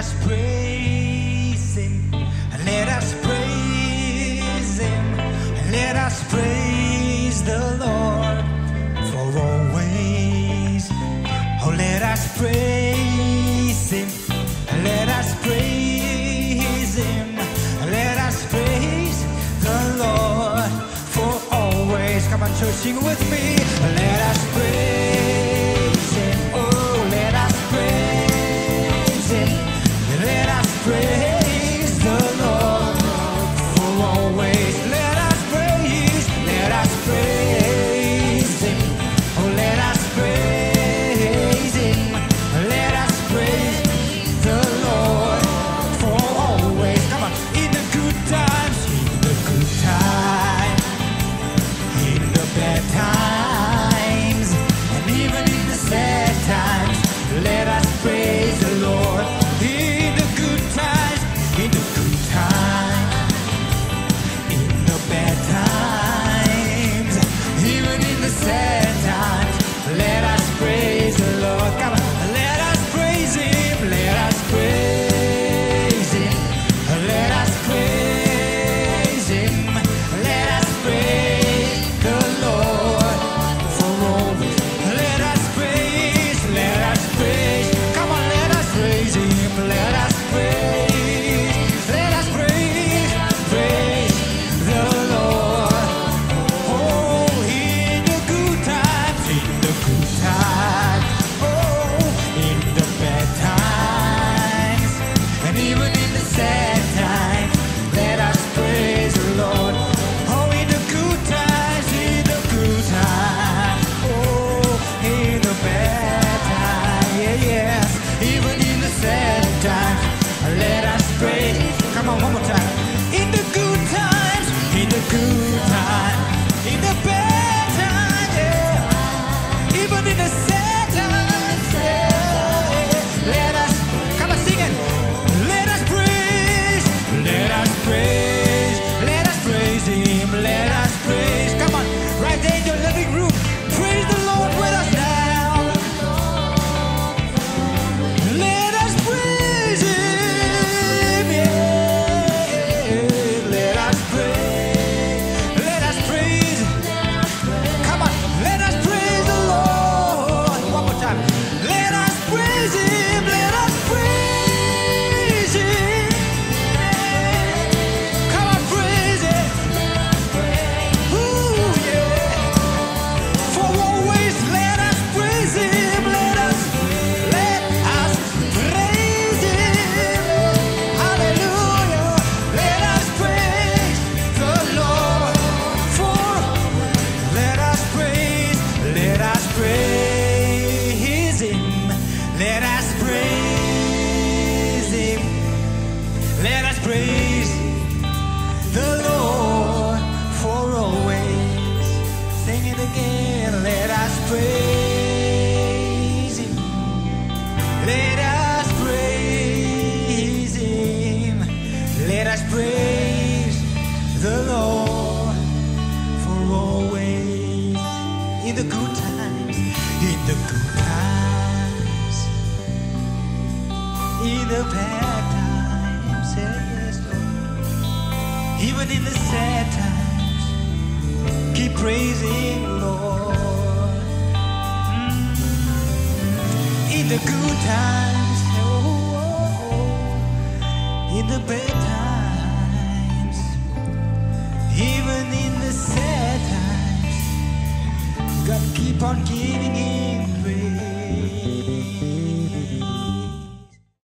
us praise Him. Let us praise Him. Let us praise the Lord for always. Oh, let us praise Him. Let us praise Him. Let us praise the Lord for always. Come on, church, sing with me. Let us praise. for always in the good times, in the good times, in the bad times, say yes, Even in the sad times, keep praising, Lord. Mm. In the good times. keep on giving in praise.